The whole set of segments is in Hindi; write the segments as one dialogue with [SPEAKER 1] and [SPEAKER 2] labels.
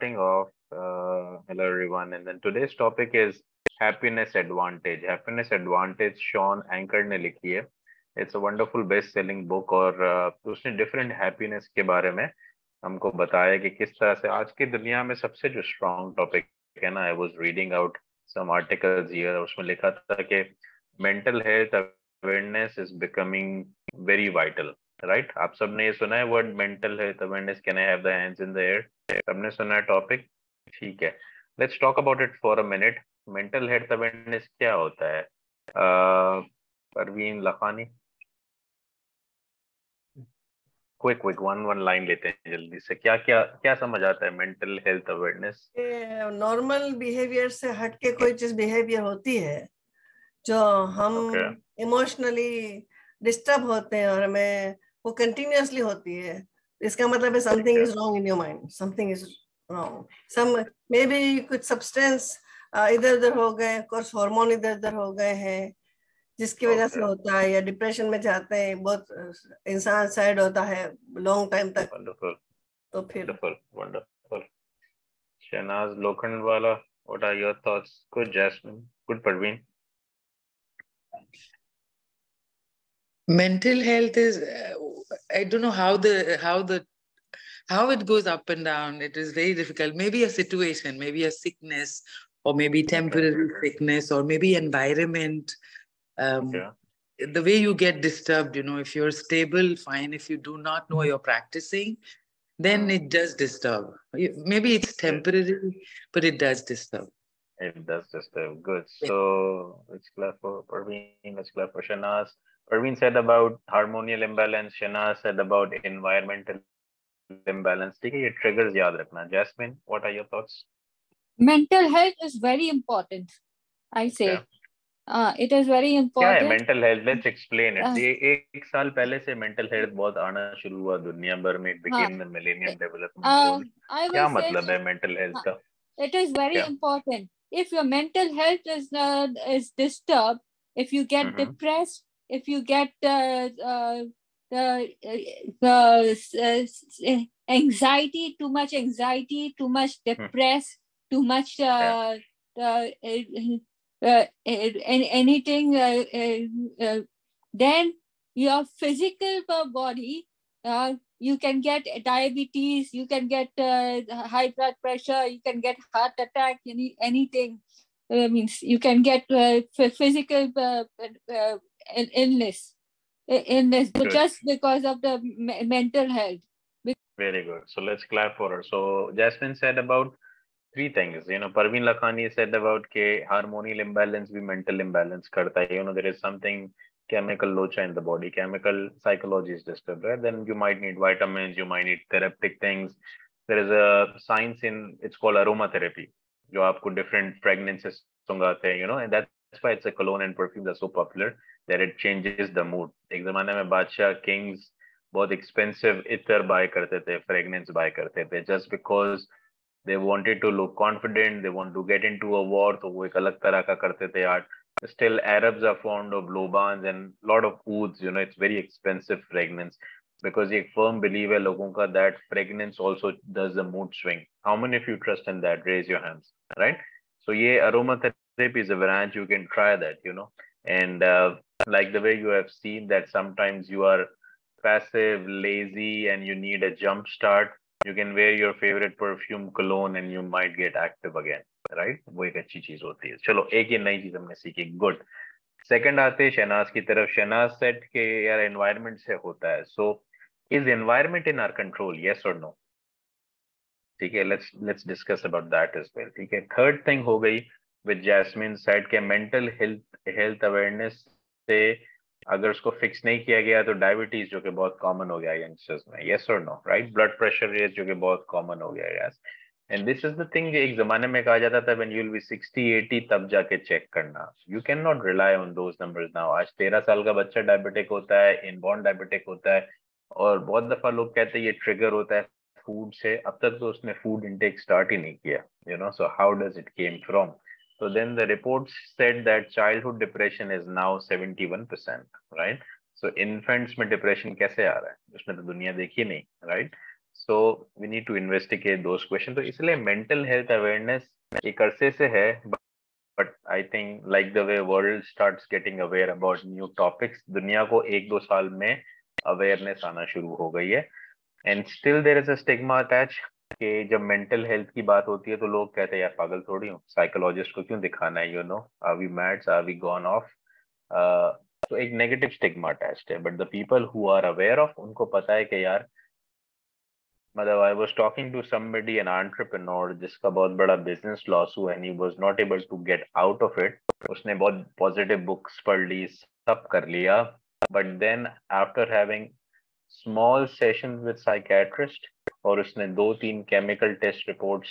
[SPEAKER 1] starting off. Uh, hello, everyone. And then today's topic is happiness advantage. Happiness advantage, Sean Anchor ने लिखी है. It's a wonderful best-selling book और uh, उसने different happiness के बारे में हमको बताया कि किस तरह से आज की दुनिया में सबसे जो strong topic है ना, I was reading out some articles here. उसमें लिखा था कि mental health awareness is becoming very vital. Right आप सबने ये सुना है word mental health awareness can I have the hands in the air सबने सुना है टॉपिक ठीक है. Let's talk about it for a minute mental health awareness क्या होता है? Parveen Lakhani. Quick quick one one line लेते हैं जल्दी से. क्या क्या क्या समझ आता है mental health awareness
[SPEAKER 2] normal behaviour से हट के कोई चीज़ बिहेवियर होती है जो हम इमोशनली okay. डिस्टर्ब होते हैं और हमें वो कंटिन्यूसली होती है. इसका मतलब है something is wrong in your mind something is wrong some may be कुछ सब्सटेंस इधर उधर हो गए कुछ हार्मोन इधर उधर हो गए हैं जिसकी वजह से होता है या डिप्रेशन में जाते हैं बहुत इंसान साइड होता है लॉन्ग टाइम तक।
[SPEAKER 1] Wonderful.
[SPEAKER 2] तो फिर
[SPEAKER 1] wonderful wonderful. शहनाज लोखंड वाला what are your thoughts? Good jasmine. Good parveen.
[SPEAKER 3] Mental health is uh, i don't know how the how the how it goes up and down. It is very difficult. Maybe a situation maybe a sickness or maybe temporary sickness or maybe environment. Um, yeah. the way you get disturbed you know if you're stable fine. If you do not know you're practicing then mm. it does disturb. Maybe it's temporary but it does disturb.
[SPEAKER 1] It does disturb. Good. So let's clap for Parveen, let's clap for Shanaz. Parveen said about hormonal imbalance, Shana said about environmental imbalance. ठीक है ये triggers याद रखना. Jasmine, what are your thoughts?
[SPEAKER 4] Mental health is very important. I say. Yeah. Uh, it is very important.
[SPEAKER 1] क्या है mental health? Let's explain it. Uh, ये एक साल पहले से mental health बहुत आना शुरू हुआ दुनिया भर में. It became uh, the Millennium Development Goal. Uh, क्या मतलब है mental health का?
[SPEAKER 4] It is very yeah. important. If your mental health is uh, is disturbed, if you get mm -hmm. depressed, if you get uh, uh, the the anxiety, too much anxiety, too much hmm. depressed, too much uh, uh, anything, then your physical body uh, you can get diabetes you can get uh, high blood pressure you can get heart attack any anything uh, means you can get physical illness illness good. just because of the mental health.
[SPEAKER 1] Very good. So let's clap for her. So jasmine said about three things. You know parveen lakhani said about k hormonal imbalance we mental imbalance karta you know there is something chemical locha in the body. Chemical psychology is disturbed right? Then you might need vitamins you might need therapeutic things. There is a science in it's called aromatherapy jo aapko different fragrances sungaate you know and that's why it's a cologne and perfume that's so popular that it changes the mood एक जमाने में बादशाह किंग्स बहुत एक्सपेंसिव इतर बाय करते थे फ्रेगनेंस बाय करते थे just because they wanted to look confident they want to get into a war तो वो एक अलग तरह का करते थे art still arabs are fond of lobans and lot of foods you know it's very expensive fragrance because a firm believer logon ka that fragrance also does the mood swing how many of you trust in that raise your hands right so yeah aromatherapy is a variant you can try that you know and uh, like the way you have seen that sometimes you are passive, lazy, and you need a jump start, you can wear your favorite perfume cologne and you might get active again, right? वो एक अच्छी चीज होती है चलो एक ये नई चीज हमने सीखी गुड सेकंड आते हैं शहनाज की तरफ शहनाज सेट के यार एनवायरनमेंट से होता है so is environment in our control yes और नो ठीक है let's let's discuss about that as well ठीक है थर्ड थिंग हो गई विद जैस्मिन सेट के मेंटल हेल्थ health awareness से अगर उसको फिक्स नहीं किया गया तो डायबिटीज़ जो कि बहुत कॉमन हो गया यंगस्टर्स में यस और no right blood pressure race जो कि बहुत कॉमन हो गया yes and this is the thing एक जमाने में कहा जाता था व्हेन यू विल बी 60 80 तब जाके चेक करना। You can not rely on those numbers now आज 13 साल का बच्चा डायबिटिक होता है इनबॉर्न डायबिटिक होता है, और बहुत दफ़ा लोग कहते हैं ये ट्रिगर होता है फ़ूड से। अब तक तो उसने फ़ूड इनटेक स्टार्ट ही नहीं किया you know so how does it came from So then the reports said that childhood depression is now 71%, right? So infants में depression कैसे आ रहा है उसमें तो दुनिया देखी नहीं right? So we need to investigate those question तो इसलिए मेंटल हेल्थ अवेयरनेस एक अरसे से है but I think like the way world starts getting aware about new topics दुनिया को एक दो साल में अवेयरनेस आना शुरू हो गई है and still there is a stigma attach कि जब मेंटल हेल्थ की बात होती है तो लोग कहते हैं, यार, पागल थोड़ी हूँ। साइकोलॉजिस्ट को क्यों दिखाना है you know are we mads are we gone off तो एक नेगेटिव स्टिग्मा अटैच्ड है। But the people who are aware of उनको पता है कि यार मतलब I was talking to somebody an entrepreneur जिसका बहुत बड़ा बिज़नेस लॉस हुआ and he was not able to get out of it उसने बहुत पॉजिटिव बुक्स पढ़ ली, सब कर लिया। But then after having small session with psychiatrist और उसने दो तीन केमिकल टेस्ट रिपोर्ट्स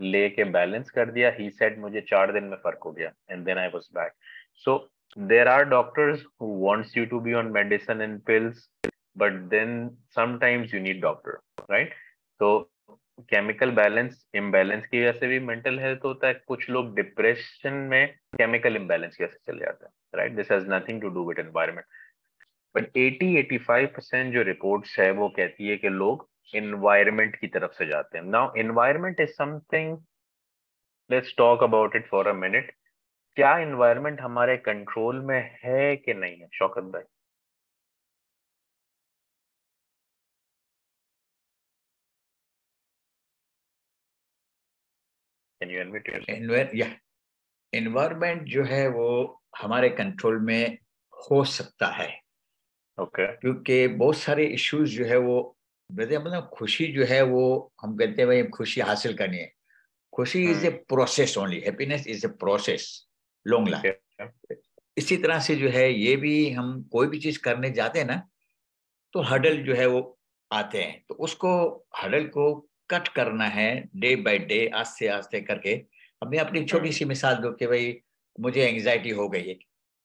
[SPEAKER 1] लेके बैलेंस कर दिया। ही सेड मुझे चार दिन में फ़र्क हो गया and then I was back so there are doctors who wants you to be on medicine and pills, but then sometimes you need doctor, right? So chemical balance imbalance की वजह से भी मेंटल हेल्थ होता है। कुछ लोग डिप्रेशन में केमिकल इम्बैलेंस की वजह से चले जाते हैं right this has nothing to do with environment but 80 85 percent जो रिपोर्ट्स है, वो कहती है कि लोग इन्वायरमेंट की तरफ़ से जाते हैं। Now environment is something let's talk about it for a minute क्या इन्वायरमेंट हमारे कंट्रोल में है कि नहीं है शौकत भाई?
[SPEAKER 5] इन्वायरमेंट जो है वो हमारे कंट्रोल में हो सकता है।
[SPEAKER 1] Okay okay.
[SPEAKER 5] क्योंकि बहुत सारे इश्यूज़ जो है वो मतलब खुशी जो है वो हम कहते हैं भाई खुशी हासिल करनी है। खुशी is a process only happiness is a process long life इसी तरह से जो है ये भी हम कोई भी चीज़ करने जाते हैं ना तो हडल जो है वो आते हैं। तो उसको हडल को कट करना है डे बाय डे आस्ते आस्ते करके। अब अपनी छोटी सी मिसाल दो कि भाई मुझे एंग्जाइटी हो गई है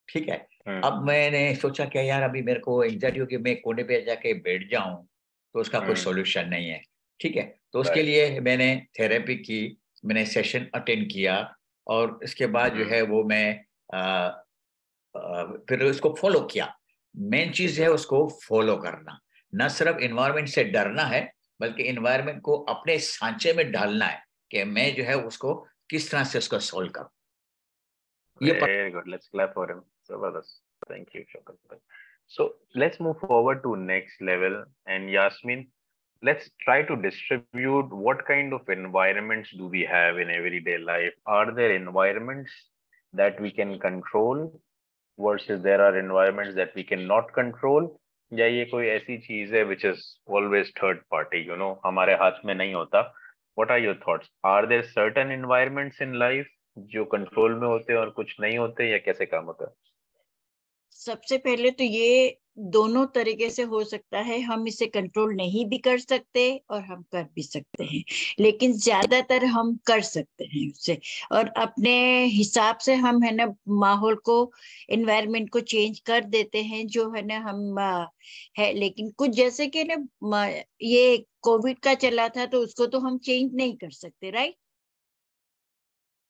[SPEAKER 5] ठीक है? हम्म। अब मैंने सोचा क्या यार अभी मेरे को एंग्जाइटी हो कि मैं कोने पे जाके बैठ जाऊँ तो उसका कोई सोल्यूशन हम्म। नहीं है। ठीक है? तो उसके लिए मैंने थेरेपी की मैंने सेशन अटेंड किया और इसके बाद जो हम्म। है वो मैं आ, आ, फिर उसको फॉलो किया। मेन चीज़ है उसको फॉलो करना। न सिर्फ़ इन्वायरमेंट से डरना है बल्कि इन्वायरमेंट को अपने सांचे में डालना है कि मैं जो है उसको किस तरह से उसको सोल्व करूँ।
[SPEAKER 1] Very good. So let's move forward to next level. And Yasmin, let's try to distribute what kind of environments do we have in everyday life are there environments that we can control versus there are environments that we cannot control या ये कोई ऐसी चीज़ है which is always third party you know हमारे हाथ में नहीं होता what are your thoughts are there certain environments in life जो कंट्रोल में होते हैं और कुछ नहीं होते या कैसे काम होता है
[SPEAKER 6] सबसे पहले तो ये दोनों तरीके से हो सकता है हम इसे कंट्रोल नहीं भी कर सकते और हम कर भी सकते हैं लेकिन ज़्यादातर हम कर सकते हैं उसे। और अपने हिसाब से हम है ना माहौल को एनवायरनमेंट को चेंज कर देते हैं जो है ना हम है लेकिन कुछ जैसे कि ना ये कोविड का चला था तो उसको तो हम चेंज नहीं कर सकते राइट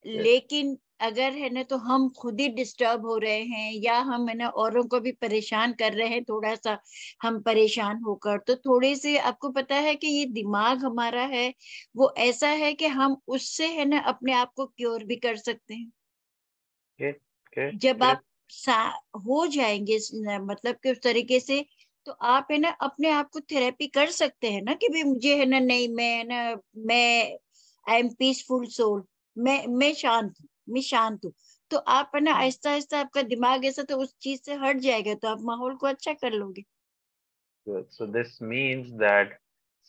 [SPEAKER 6] लेकिन अगर है ना तो हम खुद ही डिस्टर्ब हो रहे हैं या हम है ना औरों को भी परेशान कर रहे हैं थोड़ा सा हम परेशान होकर। तो थोड़े से आपको पता है कि ये दिमाग हमारा है वो ऐसा है कि हम उससे है ना अपने आप को क्योर भी कर सकते हैं।
[SPEAKER 1] okay, okay,
[SPEAKER 6] जब आप सा हो जाएँगे मतलब कि उस तरीके से तो आप है ना अपने आप को थेरेपी कर सकते हैं ना कि भाई मुझे है ना नहीं मैं ना मैं आई एम पीसफुल सोल मैं मैं शांत हूँ। मैं शांत हूँ तो आप है ना आहिस्ता आहिस्ता आपका दिमाग ऐसा तो उस चीज़ से हट जाएगा तो आप माहौल को अच्छा कर लोगे.
[SPEAKER 1] So this means that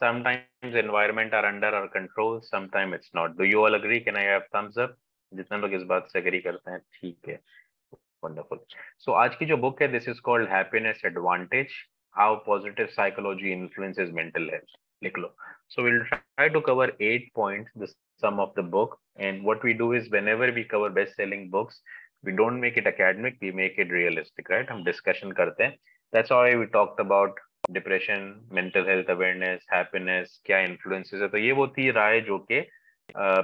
[SPEAKER 1] sometimes environment are under our control, sometimes it's not. Do you all agree? Can I have thumbs up? जितने लोग इस बात से एग्री करते हैं ठीक है सो so, आज की जो बुक है this is called happiness advantage how positive psychology influences mental health लिख लो so will try to cover eight points this some of the book. And what we do is whenever we cover best-selling books, we don't make it academic, we make it realistic, right? हम discussion करते हैं. That's why we talked about depression, mental health awareness, happiness, क्या influences है. तो ये वो थी राय जो कि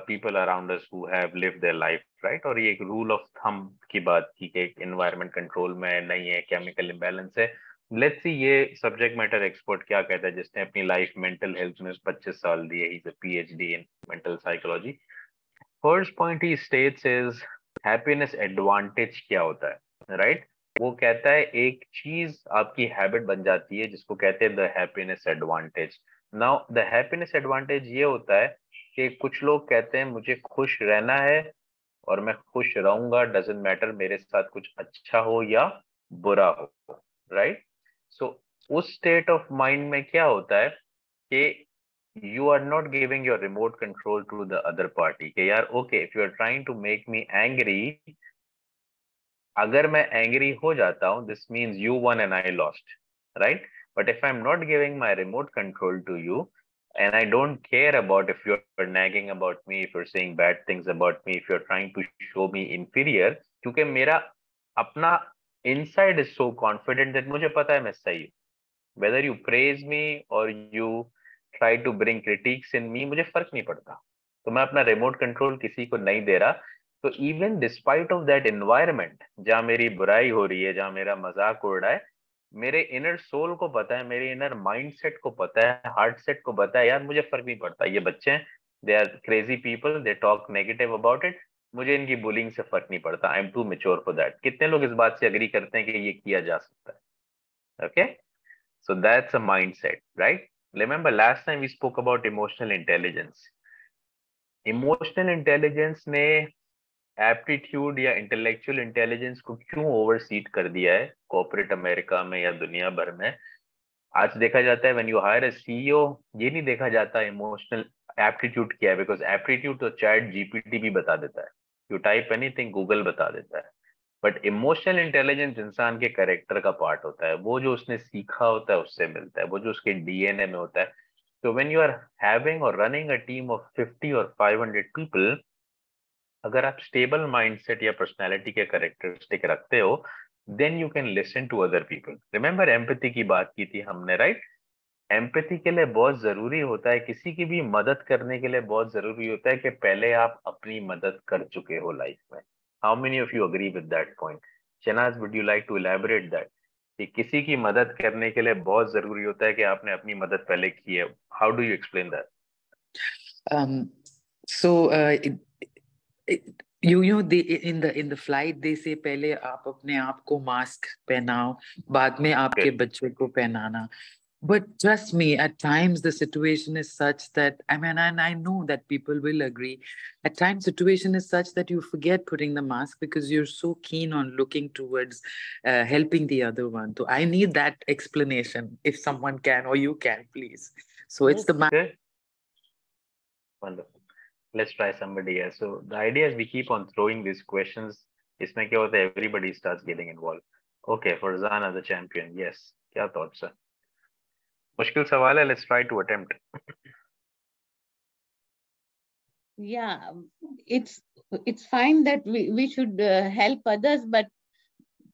[SPEAKER 1] people around us who have lived their life, right? और ये एक rule of thumb की बात की कि environment control में नहीं है, chemical imbalance है. लेट्स सी ये सब्जेक्ट मैटर एक्सपर्ट क्या कहता है, जिसने अपनी लाइफ मेंटल हेल्थ में 25 साल दिए he is PhD in mental psychology first point he states is happiness advantage क्या होता है राइट right? वो कहता है एक चीज़ आपकी हैबिट बन जाती है, जिसको कहते हैं the happiness advantage now the happiness advantage ये होता है कि कुछ लोग कहते हैं, मुझे खुश रहना है और मैं खुश रहूँगा डजेंट मैटर मेरे साथ कुछ अच्छा हो या बुरा हो राइट सो उस स्टेट ऑफ़ माइंड में क्या होता है कि you are not giving your remote control to the other party के यार okay if you are trying to make me angry अगर मैं एंग्री हो जाता हूँ this means you won and I lost right but if I am not giving my remote control to you and I don't care about if you're nagging about me, if you're saying bad things about me, if you're trying to show me inferior, क्योंकि मेरा अपना inside is so confident that मुझे पता है मैं सही हूँ। Whether you praise me or you try to bring critiques in me, मुझे फ़र्क नहीं पड़ता। तो मैं अपना रिमोट कंट्रोल किसी को नहीं दे रहा। तो even despite of that environment जहाँ मेरी बुराई हो रही है, जहाँ मेरा मज़ाक उड़ रहा है, मेरे इनर सोल को पता है, मेरे इनर माइंडसेट को पता है हार्ट सेट को पता है, यार मुझे फ़र्क नहीं पड़ता। ये बच्चे हैं they are crazy people they talk negative about it मुझे इनकी बुलिंग से फ़र्क नहीं पड़ता। I am too mature for that कितने लोग इस बात से अग्री करते हैं कि ये किया जा सकता है? Okay so that's a mind set right remember last time we spoke about emotional intelligence emotional intelligence ने एप्टीट्यूड या इंटेलेक्चुअल इंटेलिजेंस को क्यों ओवरसीट कर दिया है कॉर्पोरेट अमेरिका में या दुनिया भर में? आज देखा जाता है when you hire a CEO ये नहीं देखा जाता इमोशनल एप्टीट्यूड क्या है? बिकॉज़ एप्टीट्यूड तो चैट जीपीटी भी बता देता है। यू टाइप एनीथिंग गूगल बता देता है। बट इमोशनल इंटेलिजेंस इंसान के करेक्टर का पार्ट होता है। वो जो उसने सीखा होता है, उससे मिलता है। वो जो उसके डीएनए में होता है। तो व्हेन यू आर हैविंग और रनिंग अ टीम ऑफ़ 50 और 500 पीपल अगर आप स्टेबल माइंडसेट या पर्सनैलिटी के करेक्टरिस्टिक रखते हो then you can listen to other people remember empathy की बात की थी हमने राइट एम्पति के लिए बहुत ज़रूरी होता है किसी की भी मदद करने के लिए बहुत ज़रूरी होता है कि पहले आप अपनी मदद कर चुके हो लाइफ में। How many of you agree with that point चनाज would you like to elaborate that कि किसी की मदद करने के लिए बहुत ज़रूरी होता है कि आपने अपनी मदद पहले की है। How do you explain that
[SPEAKER 3] so it, you you know they in the in the flight they say पहले आप अपने आप को मास्क पहनाओ बाद में आपके बच्चों को पहनाना। But trust me, at times the situation is such that I mean, and I know that people will agree. At times, situation is such that you forget putting the mask because you're so keen on looking towards uh, helping the other one. So I need that explanation if someone can or you can, please. So it's the
[SPEAKER 1] mask. Okay. Wonderful. Let's try somebody else. So the idea is we keep on throwing these questions. It's making sure that everybody starts getting involved. Okay, for Zana, the champion. Yes. Your thoughts, sir? मुश्किल सवाल है. Try to attempt.
[SPEAKER 7] yeah, it's it's fine that we we should uh, help others, but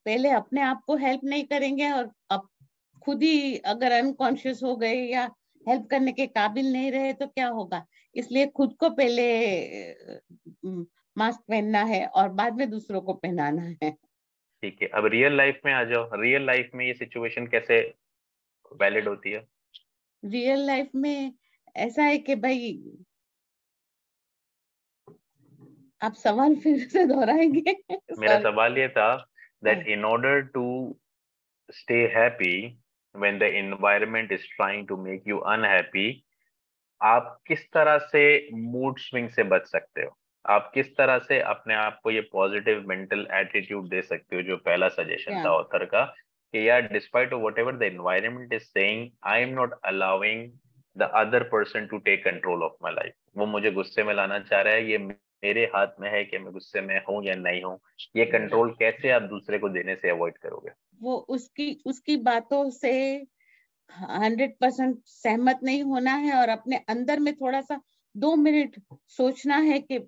[SPEAKER 7] पहले अपने आप को हेल्प नहीं करेंगे और अब खुद ही अगर अनकॉन्शियस हो गए या हेल्प करने के काबिल नहीं रहे तो क्या होगा इसलिए खुद को पहले मास्क पहनना है और बाद में दूसरों को पहनाना है
[SPEAKER 1] ठीक है अब रियल लाइफ में आ जाओ रियल लाइफ में ये सिचुएशन कैसे वैलिड होती है
[SPEAKER 7] रियल लाइफ में ऐसा है कि भाई आप सवाल फिर से दोहराएँगे?
[SPEAKER 1] मेरा सवाल ये था that in order to stay happy when the environment is trying to make you unhappy आप किस तरह से मूड स्विंग से बच सकते हो? आप किस तरह से अपने आप को ये पॉजिटिव मेंटल एटीट्यूड दे सकते हो जो पहला सजेशन yeah. था ऑथर का? कि यार despite of whatever the environment is saying I am not allowing the other person to take control of my life वो मुझे गुस्से में लाना चाह रहा है, ये मेरे हाथ में है कि मैं गुस्से में हूँ या नहीं हूँ। ये कंट्रोल कैसे आप दूसरे को देने से अवॉइड करोगे?
[SPEAKER 7] वो उसकी उसकी बातों से हंड्रेड परसेंट सहमत नहीं होना है और अपने अंदर में थोड़ा सा दो मिनट सोचना है कि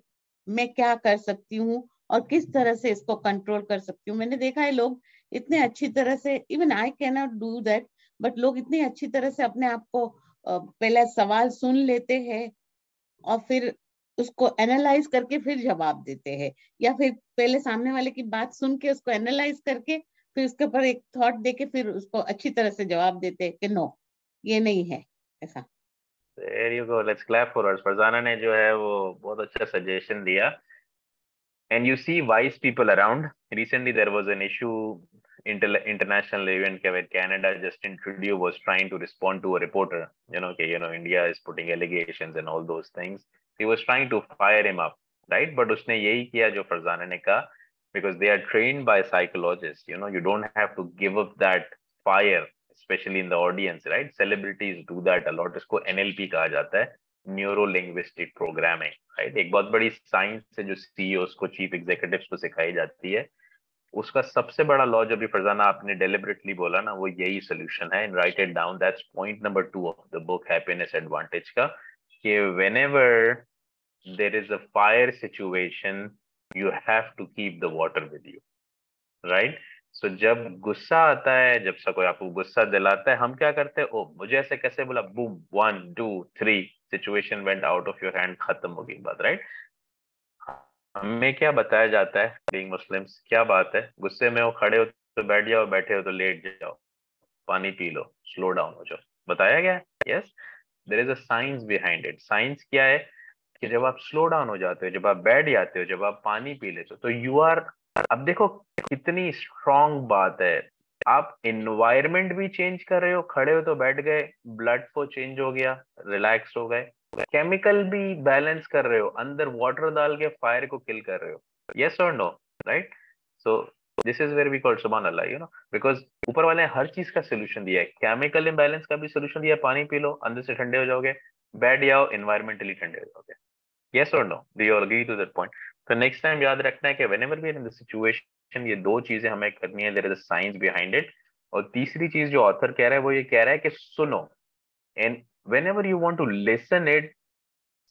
[SPEAKER 7] मैं क्या कर सकती हूँ और किस तरह से इसको कंट्रोल कर सकती हूँ। मैंने देखा है लोग इतने अच्छी तरह से even I can not do that but लोग इतनी अच्छी तरह से अपने आप को पहला सवाल सुन लेते हैं और फिर उसको एनालाइज करके फिर जवाब देते हैं या फिर पहले सामने वाले की बात सुन के उसको एनालाइज करके फिर उसके ऊपर एक थॉट देके फिर उसको अच्छी तरह से जवाब देते हैं कि नो ये नहीं है, ऐसा
[SPEAKER 1] There you go. Let's clap for us. Farzana ने जो है वो बहुत अच्छा सजेशन दिया. And you see wise people around. Recently there was an issue inter- international event where Canada just introduced was trying to respond to a reporter. You know, okay, you know, India is putting allegations and all those things. He was trying to fire him up, right? But उसने यही किया जो फरजाना ने कहा because they are trained by psychologists. You know, you don't have to give up that fire, especially in the audience, right? Celebrities do that a lot. इसको NLP कहा जाता है न्यूरो लिंग्विस्टिक प्रोग्रामिंग राइट एक बहुत बड़ी साइंस है जो सीईओस को चीफ एग्जीक्यूटिव्स को सिखाई जाती है उसका सबसे बड़ा लॉ जो भी फरजाना आपने डेलिबरेटली बोला ना, वो यही सोल्यूशन है। Right it down that's point number two of the book happiness advantage का, कि whenever there is a fire situation you have to keep the water with you. Right? So जब गुस्सा आता है, जब सा कोई आपको गुस्सा दिलाता है, हम क्या करते हैं? ओ मुझे ऐसे कैसे बोला? Boom one two three situation went out of your hand खत्म हो गई बात राइट हमें क्या बताया जाता है बीइंग मुस्लिम्स क्या बात है? गुस्से में हो, खड़े हो तो बैठ जाओ, बैठे हो तो लेट जाओ। पानी पी लो स्लो डाउन हो जाओ। बताया गया yes there is a science behind it science क्या है कि जब आप स्लो डाउन हो जाते हो, जब आप बैठ जाते हो, जब आप पानी पी लेते हो तो यू आर अब देखो कितनी स्ट्रॉन्ग बात है। आप इन्वायरमेंट भी चेंज कर रहे हो, खड़े हो तो बैठ गए ब्लड फ्लो चेंज हो गया रिलैक्स हो गए। केमिकल भी बैलेंस कर रहे हो, अंदर वाटर डाल के फायर को किल कर रहे हो। यस और no right so this is where we call सुबहान अल्लाह यू नो बिकॉज़ ऊपर वाले हर चीज़ का सोल्यूशन दिया है। केमिकल इम्बैलेंस का भी सोल्यूशन दिया पानी पी लो, अंदर से ठंडे हो जाओगे, बैठ जाओ इन्वायरमेंटली ठंडे हो जाओगे। Or no? Do you all agree to that point? so next time याद रखना है कि we are in the situation, ये दो चीज़ें हमें करनी है is a science behind it और तीसरी चीज़ जो ऑथर कह रहा है, वो ये कह रहा है कि सुनो, and whenever you want to listen it,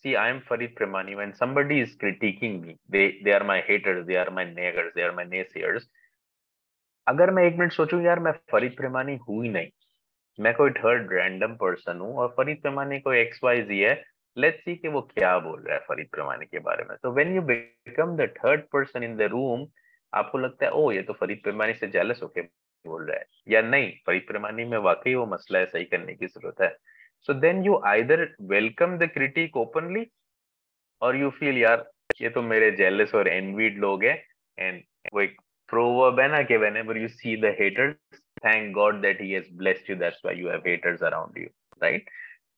[SPEAKER 1] see, i am farid premani. When somebody is critiquing me, they they are my haters, they are my naggers, they are my naysayers. अगर मैं एक मिनट सोचूं, यार, मैं फरीद प्रेमानी हूँ ही नहीं। मैं कोई थर्ड रैंडम पर्सन हूँ और फरीद प्रेमानी कोई एक्स वाई जी है। लेट्स सी कि वो क्या बोल रहा है फरीद प्रमानी के बारे में। तो when you become the third person in the room आपको लगता है ओ ये तो फरीद प्रमानी से जेलस होके बोल रहा है। या नहीं फरीद प्रमानी में वाकई वो मसला है, सही करने की ज़रूरत है। So then you either welcome the critic openly और यू फील यार, ये तो मेरे जेलस और एनवीड लोग हैं एंड वो एक प्रोवर्ब है ना कि whenever you see the haters, thank god that he has blessed you, that's why you have haters around you, right?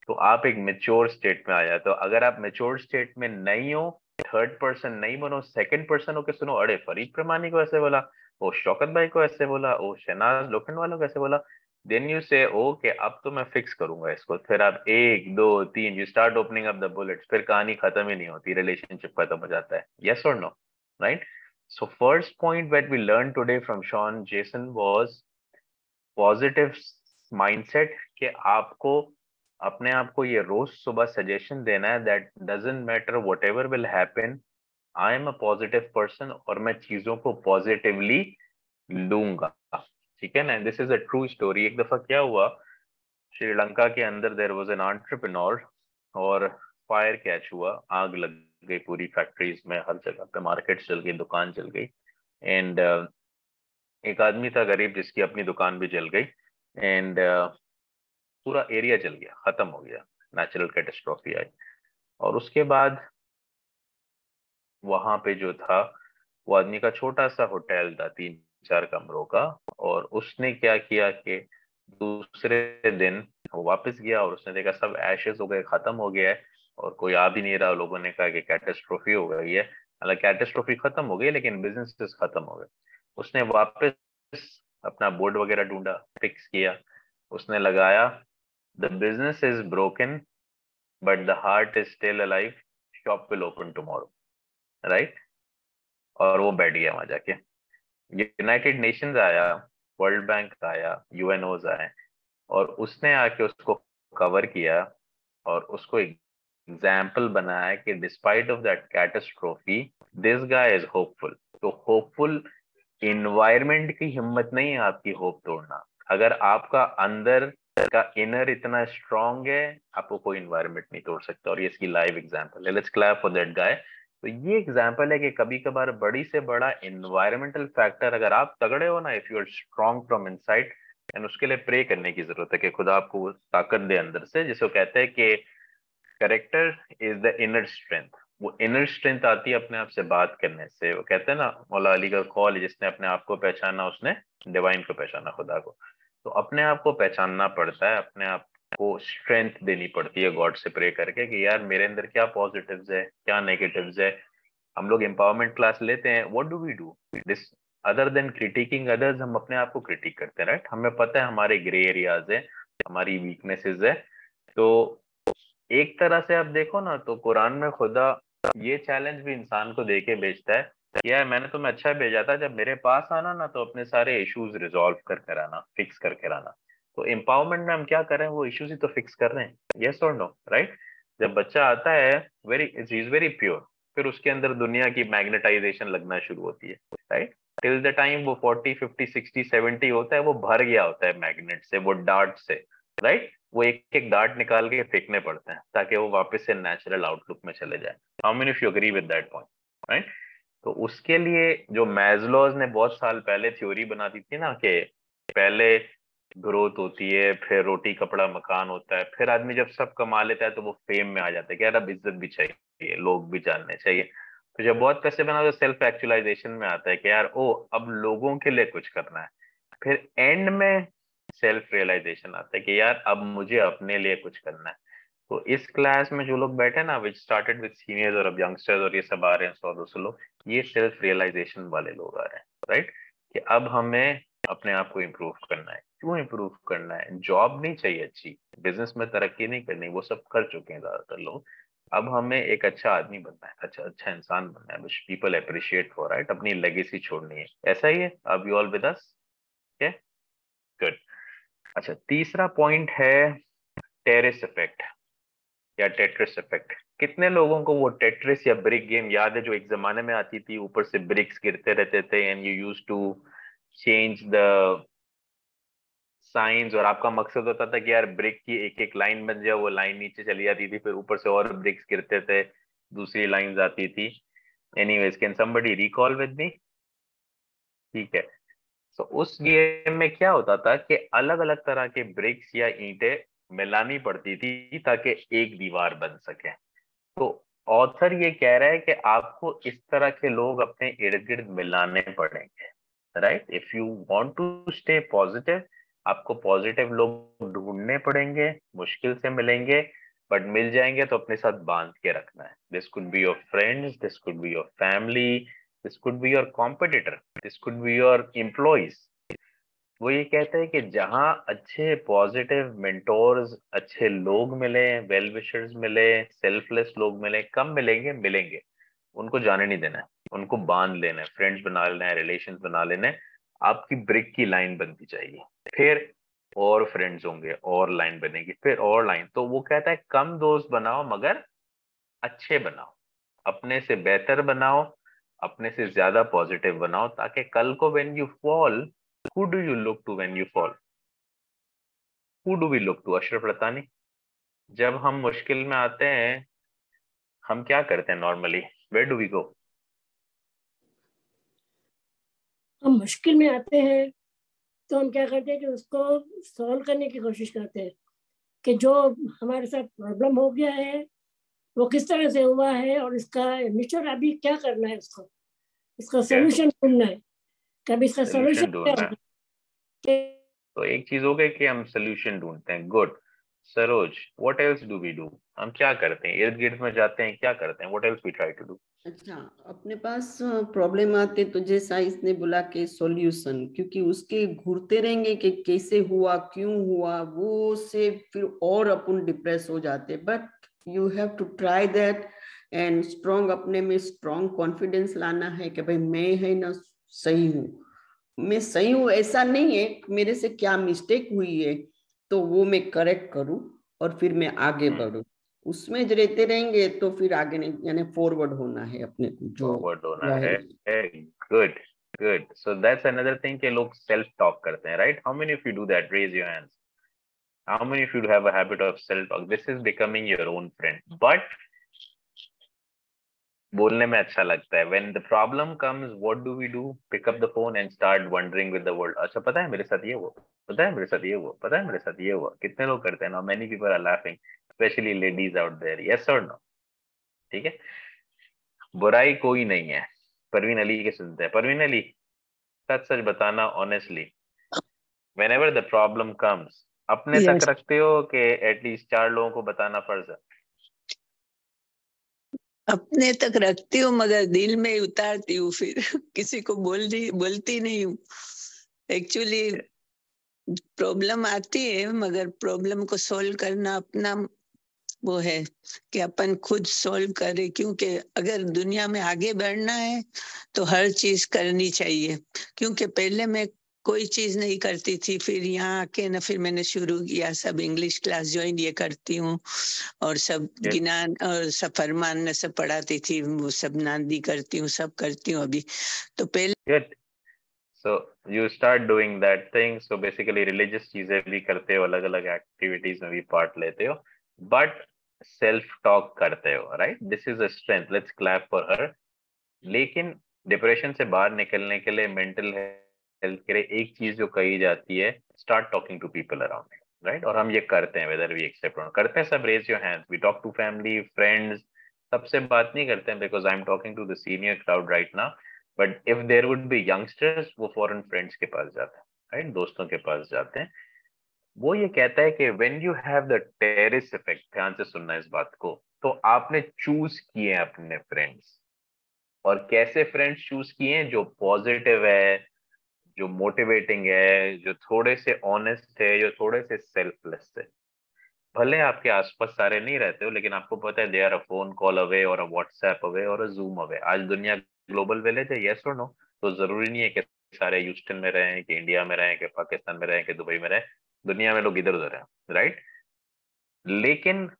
[SPEAKER 1] तो आप एक मेच्योर स्टेट में आ जाते हो। अगर आप मेच्योर स्टेट में नहीं हो थर्ड पर्सन नहीं बनो सेकंड पर्सन होकर सुनो, अरे फरीद प्रमाणी को ऐसे बोला, ओ शौकत भाई को ऐसे बोला, ओ शहनाज लोखंड वालों को ऐसे बोला देन यू से ओके अब तो मैं फिक्स करूँगा इसको. फिर आप एक, दो, तीन you start opening up the bullets फिर कहानी खत्म ही नहीं होती रिलेशनशिप खत्म हो जाता है. यस और no right so first point what we learn today from Shawn Jason was positive mindset कि आपको, अपने आप को ये रोज सुबह सजेशन देना है that doesn't matter whatever will happen I am a positive person और मैं चीज़ों को पॉजिटिवली लूँगा। ठीक है ना? This is a true story एक दफ़ा क्या हुआ? श्रीलंका के अंदर देर वॉज़ एन ऑन्टरप्रिनोर और फायर कैच हुआ। आग लग गई पूरी फैक्ट्रीज में हर जगह पे मार्केट चल गई दुकान चल गई। एंड uh, एक आदमी था गरीब जिसकी अपनी दुकान भी जल गई। एंड uh, पूरा एरिया जल गया खत्म हो गया। नेचुरल कैटेस्ट्रॉफी आई और उसके बाद वहाँ पे जो था वो आदमी का छोटा सा होटल था तीन चार कमरों का और उसने क्या किया कि दूसरे दिन वो वापस गया और उसने देखा सब एशेस हो गए, खत्म हो गया है और कोई आ भी नहीं रहा लोगों ने कहा कि कैटेस्ट्रॉफी हो गई है हालाँकि कैटेस्ट्रॉफी खत्म हो गई, लेकिन बिज़नेस खत्म हो गए उसने वापस अपना बोर्ड वगैरह ढूंढा फिक्स किया उसने लगाया the business is broken but the heart is still alive. Shop will open tomorrow. Right? और वो बैठ गया वहाँ जाके यूनाइटेड नेशंस आया वर्ल्ड बैंक आया यूएनओज आए, और उसने आके उसको कवर किया और उसको एग्ज़ाम्पल बनाया कि despite of that catastrophe this guy is hopeful तो होपफुल इन्वायरमेंट की हिम्मत नहीं है आपकी होप तोड़ना। अगर आपका अंदर का इनर इतना स्ट्रांग है, आपको कोई इन्वायरमेंट नहीं तोड़ सकता और ये इसकी लाइव एग्जांपल है। Let's clap for that guy तो ये एग्ज़ाम्पल है कि कभी कभार बड़ी से बड़ा इन्वायरमेंटल फैक्टर अगर आप तगड़े हो ना if you are strong from inside and उसके लिए प्रे करने की ज़रूरत है कि खुदा आपको ताकत दे अंदर से जिसको कहते हैं कि character is the inner strength वो इनर स्ट्रेंथ आती है अपने आप से बात करने से। वो कहते हैं ना, मौला अली का कॉल जिसने अपने आप को पहचाना, उसने डिवाइन को पहचाना, खुदा को। तो अपने आप को पहचानना पड़ता है, अपने आप को स्ट्रेंथ देनी पड़ती है गॉड से प्रे करके कि यार मेरे अंदर क्या पॉजिटिव्स है, क्या नेगेटिव्स है। हम लोग एम्पावरमेंट क्लास लेते हैं what do we do this other than criticizing others हम अपने आप को क्रिटिक करते हैं राइट हमें पता है हमारे ग्रे एरियाज़ है, हमारी वीकनेसेस है। तो एक तरह से आप देखो ना तो कुरान में खुदा ये चैलेंज भी इंसान को देके भेजता है यार मैंने तुम्हें अच्छा भेजा था, जब मेरे पास आना ना तो अपने सारे इश्यूज़ रिजॉल्व कर कर आना फिक्स करके आना तो एम्पावरमेंट में हम क्या कर रहे हैं? वो इश्यूज़ ही तो फिक्स कर रहे हैं। यस और नो राइट जब बच्चा आता है वेरी इज़ वेरी प्योर फिर उसके अंदर दुनिया की मैग्नेटाइजेशन लगना शुरू होती है। राइट टिल द टाइम वो 40 50 60 70 होता है, वो भर गया होता है मैग्नेट से, वो डार्ट से। राइट वो एक एक डार्ट निकाल के फेंकने पड़ते हैं, ताकि वो वापस से नेचुरल आउटलुक में चले जाए। How many you agree with that point right तो उसके लिए जो मैजलोज ने बहुत साल पहले थ्योरी बना दी थी ना, कि पहले ग्रोथ होती है, फिर रोटी, कपड़ा, मकान होता है, फिर आदमी जब सब कमा लेता है तो वो फेम में आ जाता है कि यार अब इज़्ज़त भी चाहिए, लोग भी जानने चाहिए। तो जब बहुत पैसे बना तो सेल्फ एक्चुअलाइजेशन में आता है कि यार ओ अब लोगों के लिए कुछ करना है। फिर एंड में सेल्फ रियलाइजेशन आता है कि यार, अब मुझे अपने लिए कुछ करना है। तो इस क्लास में जो लोग बैठे ना विच स्टार्टेड विद सीनियर्स और अब यंगस्टर्स और ये सब आ रहे हैं, सौ, दो सौ लोग, ये सेल्फ रियलाइजेशन वाले लोग आ रहे हैं राइट कि अब हमें अपने आप को इम्प्रूव करना है। क्यों इम्प्रूव करना है? जॉब नहीं चाहिए अच्छी। बिज़नेस में तरक्की नहीं करनी, वो सब कर चुके हैं ज़्यादातर लोग। अब हमें एक अच्छा आदमी बनना है अच्छा अच्छा इंसान बनना है। पीपल अप्रिशिएट फॉर राइट अपनी लेगेसी छोड़नी है। ऐसा ही है। अब you all with us good अच्छा तीसरा पॉइंट है टेरिस इफ़ेक्ट या टेट्रिस इफ़ेक्ट कितने लोगों को वो टेट्रिस या ब्रिक गेम याद है जो एक जमाने में आती थी? ऊपर से ब्रिक्स गिरते रहते थे and you use to change the science और आपका मकसद होता था कि यार ब्रिक की एक एक लाइन बन जाए, वो लाइन नीचे चली जाती थी, फिर ऊपर से और ब्रिक्स गिरते थे, दूसरी लाइन आती थी। Anyways can somebody recall with me ठीक है। तो उस गेम में क्या होता था कि अलग अलग तरह के ब्रिक्स या ईंटें मिलानी पड़ती थी ताकि एक दीवार बन सके। तो ऑथर ये कह रहा है कि आपको इस तरह के लोग अपने इर्द गिर्द मिलाने पड़ेंगे। Right if you want to stay positive आपको पॉजिटिव लोग ढूँढने पड़ेंगे, मुश्किल से मिलेंगे बट मिल जाएँगे तो अपने साथ बाँध के रखना है। This could be your friends this could be your family this could be your competitor this could be your employees वो ये कहते हैं कि जहाँ अच्छे पॉजिटिव मेंटोर्स अच्छे लोग मिले वेल विशर्स मिले सेल्फलेस लोग मिले, कम मिलेंगे मिलेंगे। उनको जाने नहीं देना है, उनको बाँध लेना है फ्रेंड्स बना लेना है रिलेशन बना लेना है। आपकी ब्रिक की लाइन बनती जाएगी। फिर और फ्रेंड्स होंगे, और लाइन बनेगी, फिर और लाइन। तो वो कहता है, कम दोस्त बनाओ, मगर अच्छे बनाओ। अपने से बेहतर बनाओ, अपने से ज़्यादा पॉजिटिव बनाओ, ताकि कल को when you fall who do you look to when you fall who do we look to Ashraf लतानी जब हम मुश्किल में आते हैं, हम क्या करते हैं normally where do we go
[SPEAKER 8] हम मुश्किल में आते हैं तो हम क्या करते हैं कि उसको सॉल्व करने की कोशिश करते हैं कि जो हमारे साथ प्रॉब्लम हो गया है वो किस तरह से हुआ है और इसका निचोड़ अभी क्या करना है उसको? इसका सोल्यूशन ढूंढना है। कभी इसका सोल्यूशन
[SPEAKER 1] तो एक चीज़ हो गई कि हम सोल्यूशन ढूंढते हैं। Good Saroj what else do we do हम क्या करते हैं? इर्द गिर्द में जाते हैं क्या करते हैं? What else we try to do
[SPEAKER 9] अच्छा अपने पास प्रॉब्लम आते तो जैसा इसने बोला के सॉल्यूशन क्योंकि उसके घूरते रहेंगे कि कैसे हुआ क्यों हुआ वो से फिर और अपन डिप्रेस हो जाते। But you have to try that and strong अपने में स्ट्रॉन्ग कॉन्फिडेंस लाना है कि भाई मैं है ना सही हूँ। मैं सही हूँ ऐसा नहीं है मेरे से क्या मिस्टेक हुई है तो वो मैं करेक्ट करूँ और फिर मैं आगे बढ़ू। उसमें जो रहते रहेंगे तो फिर आगे नहीं यानी फॉरवर्ड होना है अपने को जो
[SPEAKER 1] फॉरवर्ड होना है। Good good so that's another thing कि लोग सेल्फ टॉक करते हैं right how many of you do that raise your hands how many of you have a habit of self talk this is becoming your own friend. But बोलने में अच्छा लगता है। When the problem comes what do we do pick up the phone and start wondering with the world अच्छा पता है मेरे साथ ये हुआ? पता है मेरे साथ ये हुआ? पता है मेरे साथ ये हुआ? कितने लोग करते हैं ना? Many people are laughing specially ladies out there yes और नो ठीक है? बुराई कोई नहीं है। परवीन अली के सुनते हैं परवीन अली सच सच बताना honestly whenever the problem comes अपने yes. तक रखते हो कि एटलीस्ट चार लोगों को बताना फ़र्ज़ है?
[SPEAKER 10] अपने तक रखती हूँ मगर दिल में उतारती हूँ फिर। किसी को बोल रही बोलती नहीं हूँ। एक्चुअली प्रॉब्लम आती है मगर प्रॉब्लम को सोल्व करना अपना वो है कि अपन खुद सॉल्व करें क्योंकि अगर दुनिया में आगे बढ़ना है तो हर चीज़ करनी चाहिए। क्योंकि पहले मैं कोई चीज़ नहीं करती थी फिर यहाँ आके ना फिर मैंने शुरू किया सब इंग्लिश क्लास ज्वाइन ये करती हूँ और सब गिनान और सब फरमान सब पढ़ाती थी वो सब नांदी करती हूँ सब करती हूँ अभी। तो पहले Good.
[SPEAKER 1] so you start doing that thing. So basically religious चीज़ें भी करते हो अलग अलग एक्टिविटीज़ में भी पार्ट लेते हो। बट सेल्फ टॉक करते हो right this is a strength let's clap for her लेकिन डिप्रेशन से बाहर निकलने के लिए मेंटल हेल्थ के लिए एक चीज़ जो कही जाती है start talking to people around right और हम ये करते हैं वेदर वी एक्सेप्ट करते हैं सब raise your hands we talk to family friends सबसे बात नहीं करते हैं because I am talking to the senior crowd right ना but if there would be youngsters वो फॉरन फ्रेंड्स के पास जाते हैं राइट दोस्तों के पास जाते हैं. वो ये कहता है कि when you have the Tetris effect ध्यान से सुनना इस बात को तो आपने चूज़ किए अपने फ्रेंड्स और कैसे फ्रेंड्स चूज़ किए जो पॉजिटिव है, जो मोटिवेटिंग है, जो थोड़े से ऑनेस्ट है, जो थोड़े से सेल्फलेस है। भले आपके आसपास सारे नहीं रहते हो, लेकिन आपको पता है they are a phone call away और अ व्हाट्सएप अवे और अ जूम अवे आज दुनिया ग्लोबल विलेज है यस और नो तो ज़रूरी नहीं है कि सारे ह्यूस्टन में रहें, कि इंडिया में रहें, कि पाकिस्तान में रहें, कि दुबई में रहें। दुनिया में लोग इधर उधर हैं राइट लेकिन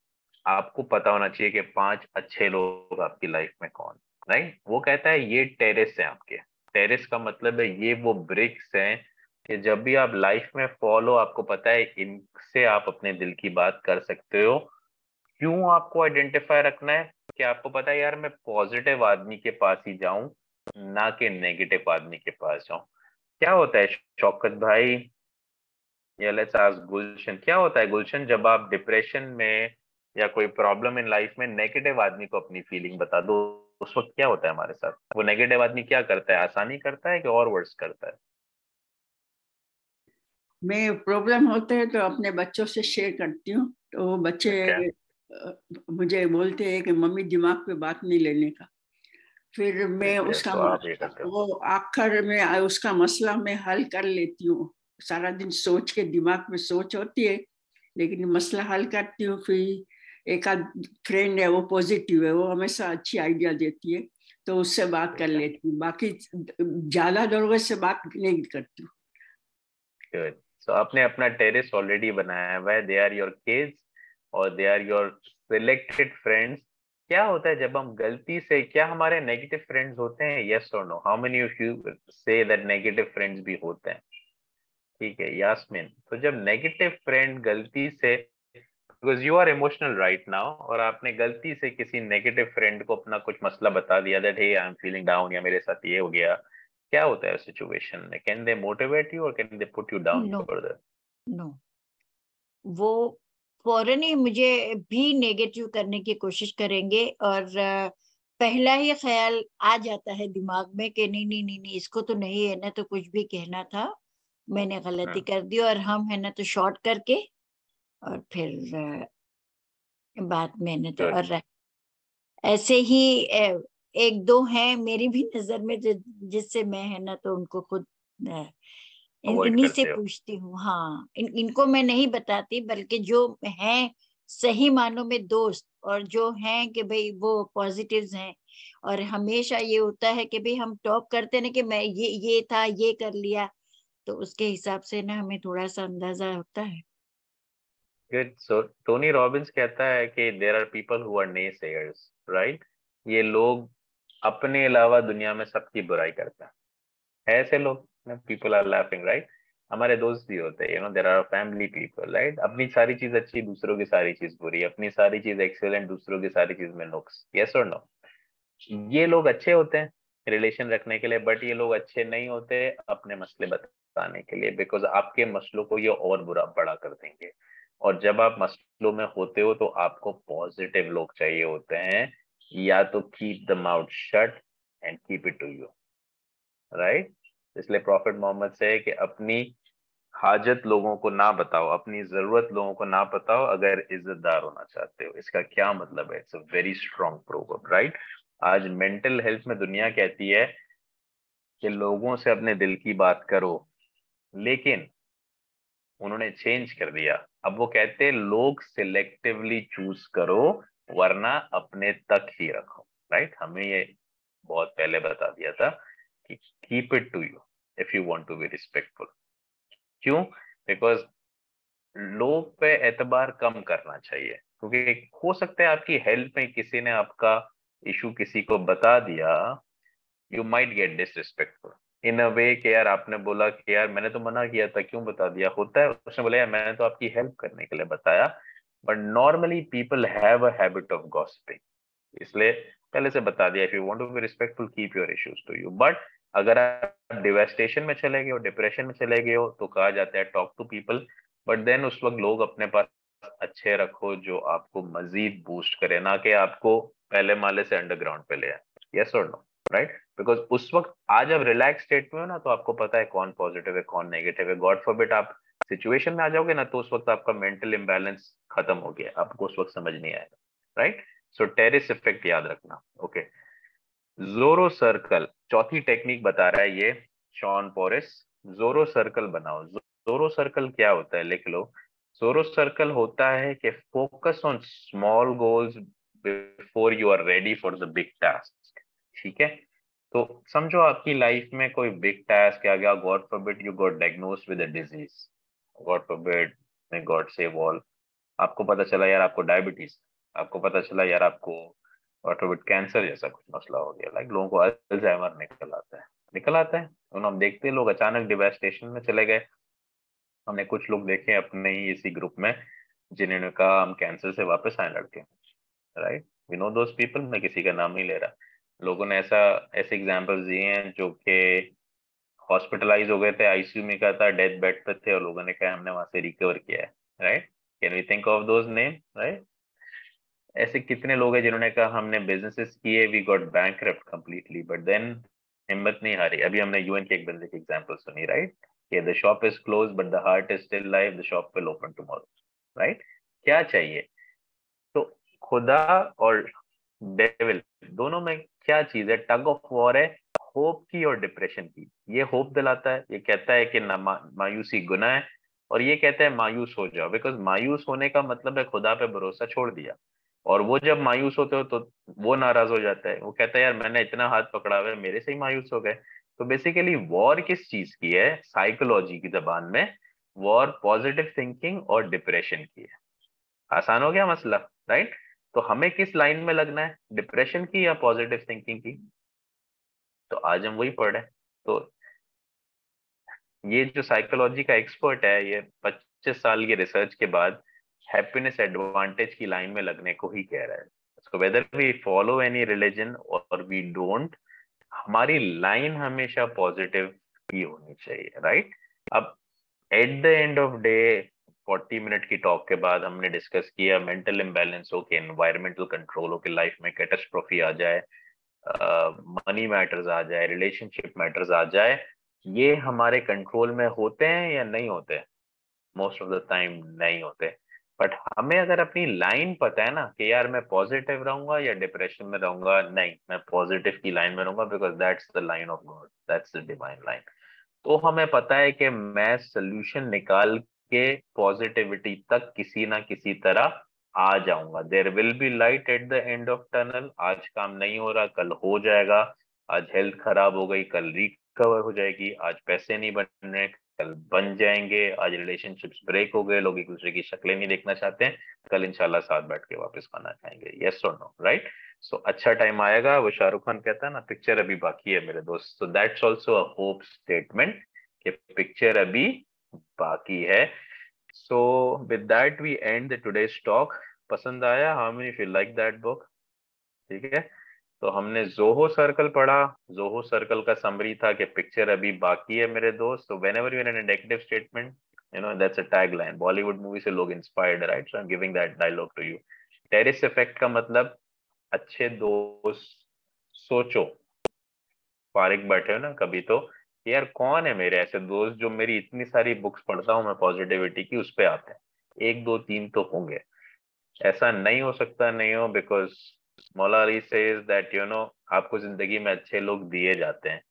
[SPEAKER 1] आपको पता होना चाहिए कि पाँच अच्छे लोग आपकी लाइफ में कौन राइट वो कहता है, ये टेरिस है आपके. टेरिस का मतलब है, ये वो ब्रिक्स हैं कि जब भी आप लाइफ में फॉलो आपको पता है, इनसे आप अपने दिल की बात कर सकते हो। क्यों आपको आइडेंटिफाई रखना है? कि आपको पता है, यार, मैं पॉजिटिव आदमी के पास ही जाऊँ, ना कि नेगेटिव आदमी के पास जाऊँ। क्या होता है, शौकत भाई? या लेट्स आस्क गुलशन क्या होता है गुलशन जब आप डिप्रेशन में या कोई प्रॉब्लम इन लाइफ में नेगेटिव आदमी को अपनी फीलिंग बता दो उस वक्त क्या होता है हमारे साथ? वो नेगेटिव आदमी क्या करता है? आसानी करता है कि और वर्ड्स करता है?
[SPEAKER 6] मैं प्रॉब्लम होते हैं तो अपने बच्चों से शेयर करती हूँ। तो बच्चे मुझे बोलते हैं कि मम्मी दिमाग पे बात नहीं लेने का। फिर मैं उसका तो वो आखिर में उसका मसला मैं हल कर लेती हूँ। सारा दिन सोच के दिमाग में सोच होती है लेकिन मसला हल करती हूँ फिर एक आध फ्रेंड है वो पॉजिटिव है वो हमेशा अच्छी आइडिया देती है तो उससे बात कर लेती हूँ। बाकी ज़्यादा लोगों से बात नहीं करती हूँ.
[SPEAKER 1] So आपने अपना टेरेस ऑलरेडी बनाया हुआ है दे आर योर किड्स और they are your selected friends क्या होता है जब हम गलती से क्या हमारे नेगेटिव फ्रेंड्स होते हैं? यस और no how many of you say that negative friends भी होते हैं? ठीक है यास्मिन तो जब नेगेटिव फ्रेंड गलती से because you are emotional right now और आपने गलती से किसी नेगेटिव फ्रेंड को अपना कुछ मसला बता दिया that hey I am feeling down या मेरे साथ ये हो गया। क्या होता है सिचुएशन में? कैन दे मोटिवेट यू और can they put you down further
[SPEAKER 6] no वो फ़ौरन ही मुझे भी नेगेटिव करने की कोशिश करेंगे और पहला ही ख्याल आ जाता है दिमाग में कि नहीं नहीं नहीं नहीं इसको तो नहीं है ना तो कुछ भी कहना था। मैंने गलती हाँ। कर दी और हम है ना तो शॉर्ट करके और फिर बात मैंने तो और ऐसे ही एक दो हैं मेरी भी नज़र में जिससे मैं है ना तो उनको खुद इन्हीं से पूछती हूँ हाँ इन इनको मैं नहीं बताती बल्कि जो हैं सही मानों में दोस्त और जो हैं कि भाई वो पॉजिटिव्स हैं और हमेशा ये होता है कि भाई हम टॉक करते ना कि मैं ये ये था ये कर लिया तो उसके हिसाब से ना हमें थोड़ा सा अंदाज़ा होता है।
[SPEAKER 1] गुड सो टोनी रॉबिन्स कहता है कि there are people who are naysayers right ये लोग अपने अलावा दुनिया में सबकी बुराई करता है। ऐसे लोग पीपल आर लाफिंग राइट हमारे दोस्त भी होते हैं you know there are family people right अपनी सारी चीज़ अच्छी, दूसरों की सारी चीज़ बुरी, अपनी सारी चीज़ एक्सेलेंट दूसरों की सारी चीज़ में नुक्स यस और नो ये लोग अच्छे होते हैं रिलेशन रखने के लिए बट ये लोग अच्छे नहीं होते अपने मसले बताने के लिए बिकॉज़ आपके मसलों को ये और बुरा, बड़ा कर देंगे। और जब आप मसलों में होते हो तो आपको पॉजिटिव लोग चाहिए होते हैं या तो keep the mouth shut and keep it to you right इसलिए प्रॉफिट मोहम्मद से है कि अपनी हाजत लोगों को ना बताओ, अपनी ज़रूरत लोगों को ना बताओ, अगर इज्जतदार होना चाहते हो। इसका क्या मतलब है? It's a very strong proverb right आज मेंटल हेल्थ में दुनिया कहती है कि लोगों से अपने दिल की बात करो लेकिन उन्होंने चेंज कर दिया। अब वो कहते लोग सिलेक्टिवली चूज़ करो, वरना अपने तक ही रखो। राइट हमें ये बहुत पहले बता दिया था कि keep it to you if you want to be respectful क्यों? बिकॉज़ लोग पे एतबार कम करना चाहिए। क्योंकि हो सकता है आपकी हेल्प में किसी ने आपका इशू किसी को बता दिया you might get disrespectful in a way कि यार आपने बोला कि यार मैंने तो मना किया था, क्यों बता दिया? होता है, उसने बोला, यार मैंने तो आपकी हेल्प करने के लिए बताया but normally people have a habit of gossiping इसलिए पहले से बता दिया if you want to be respectful keep your issues to you but अगर आप डिवेस्टेशन में चले गए हो डिप्रेशन में चले गए हो तो कहा जाता है talk to people but then उस वक्त लोग अपने पास अच्छे रखो जो आपको मजीद बूस्ट करे, ना कि आपको पहले माले से अंडरग्राउंड पे ले आए। यस और नो राइट बिकॉज़ उस वक्त, आज आप रिलैक्स स्टेट में हो ना तो आपको पता है कौन पॉजिटिव है, कौन नेगेटिव है। गॉड फॉर बिट आप सिचुएशन में आ जाओगे ना तो उस वक्त आपका मेंटल इम्बैलेंस खत्म हो गया। आपको उस वक्त समझ नहीं आएगा राइट सो टेरिस इफ़ेक्ट याद रखना ओके जोरो सर्कल चौथी टेक्निक बता रहा है ये शॉन पोरिस जोरो सर्कल बनाओ। जोरो सर्कल क्या होता है, लिख लो। जोरो सर्कल होता है कि focus on small goals before you are ready for the big task ठीक है? तो समझो आपकी लाइफ में कोई बिग टास्क आ गया God forbid you got diagnose with disease God forbid may God save all आपको पता चला यार आपको डायबिटीज़ आपको पता चला यार आपको फॉरबिड कैंसर जैसा कुछ मसला हो गया लाइक लोगों को अल्जाइमर निकल आता है। निकल आता है? तो हम देखते हैं, लोग अचानक डिवेस्टेशन में चले गए। हमने कुछ लोग देखे अपने ही इसी ग्रुप में, जिन्होंने कहा हम कैंसर से वापस आए लड़के। Right we know those people मैं किसी का नाम नहीं ले रहा। लोगों ने ऐसा, ऐसे एग्जाम्पल्स दिए हैं जो कि हॉस्पिटलाइज हो गए थे आईसीयू में का था डेथ बेड पे थे और लोगों ने कहा हमने वहाँ से रिकवर किया है right can we think of those name right ऐसे कितने लोग हैं जिन्होंने कहा हमने बिजनेसेस किए we got bank completely but then हिम्मत नहीं हारी। अभी हमने यूएन के एक बंदे की एग्ज़ाम्पल सुनी राइट कि the shop is close but the heart is still live the shop will open tomorrow right क्या चाहिए? तो खुदा और डेविल दोनों में क्या चीज़ है? टग ऑफ़ वॉर है, होप की और डिप्रेशन की। ये होप दिलाता है, ये कहता है कि मायूसी गुना है, और ये कहता है मायूस हो जाओ बिकॉज़ मायूस होने का मतलब है खुदा पे भरोसा छोड़ दिया। और वो जब मायूस होते हो तो वो नाराज़ हो जाता है। वो कहता है, यार, मैंने इतना हाथ पकड़ा हुआ है, मेरे से ही मायूस हो गए। तो बेसिकली वॉर किस चीज़ की है? साइकोलॉजी की जबान में, वॉर पॉजिटिव थिंकिंग और डिप्रेशन की है। आसान हो गया मसला राइट तो हमें किस लाइन में लगना है? डिप्रेशन की या पॉजिटिव थिंकिंग की? तो आज हम वही पढ़ रहे हैं। तो ये जो साइकोलॉजी का एक्सपर्ट है, ये 25 साल की रिसर्च के बाद हैप्पीनेस एडवांटेज की लाइन में लगने को ही कह रहा है। So whether we follow any religion और वी डोंट हमारी लाइन हमेशा पॉजिटिव ही होनी चाहिए राइट अब at the end of day 40 minute की टॉक के बाद हमने डिस्कस किया मेंटल इम्बेलेंस हो के एनवायरमेंटल कंट्रोल हो के लाइफ में कैटेस्ट्रॉफी आ जाए मनी uh, मैटर्स आ जाए रिलेशनशिप मैटर्स आ जाए ये हमारे कंट्रोल में होते हैं या नहीं होते मोस्ट ऑफ़ द टाइम नहीं होते बट हमें अगर अपनी लाइन पता है ना कि यार मैं पॉजिटिव रहूँगा या डिप्रेशन में रहूँगा नहीं मैं पॉजिटिव की लाइन में रहूँगा because that's the line of God that's the divine line तो हमें पता है कि मैं सोल्यूशन निकाल के पॉजिटिविटी तक किसी ना किसी तरह आ जाऊँगा। There will be light at the end of tunnel आज काम नहीं हो रहा, कल हो जाएगा। आज हेल्थ खराब हो गई, कल रिकवर हो जाएगी। आज पैसे नहीं बन रहे, कल बन जाएँगे। आज रिलेशनशिप्स ब्रेक हो गए, लोग एक दूसरे की शक्लें नहीं देखना चाहते हैं। कल इंशाल्लाह साथ बैठ के वापस खाना खाएँगे। यस और नो राइट सो अच्छा टाइम आएगा। वो शाहरुख खान कहता है ना पिक्चर अभी बाकी है मेरे दोस्त। So that's also a hope statement कि पिक्चर अभी बाकी है। So with that we end the today's talk पसंद आया? How many feel like that book ठीक है? तो हमने जोहो सर्कल पढ़ा। जोहो सर्कल का समरी था कि पिक्चर अभी बाकी है मेरे दोस्त। तो whenever you in negative statement you know that's a tag Bollywood movie से लोग inspired right so I am giving that dialogue to you Tetris effect का मतलब अच्छे दोस्त, सोचो। फारिग बैठे हो ना कभी तो। यार कौन है मेरे ऐसे दोस्त जो मेरी इतनी सारी बुक्स पढ़ता हूँ मैं पॉजिटिविटी की, उस पर आते हैं? एक, दो, तीन तो होंगे। ऐसा नहीं हो सकता, नहीं हो बिकॉज़ मौला अली दैट यू नो आपको ज़िंदगी में अच्छे लोग दिए जाते हैं।